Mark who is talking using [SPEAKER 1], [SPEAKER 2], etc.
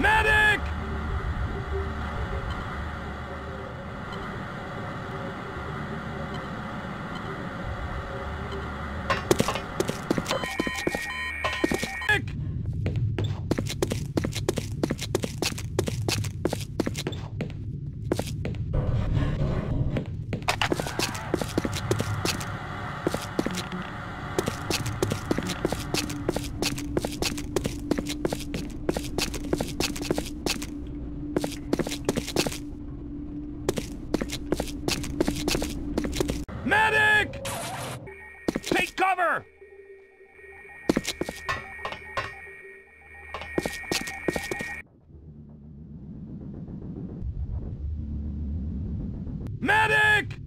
[SPEAKER 1] Medic! Medic! Medic! Take cover! Medic!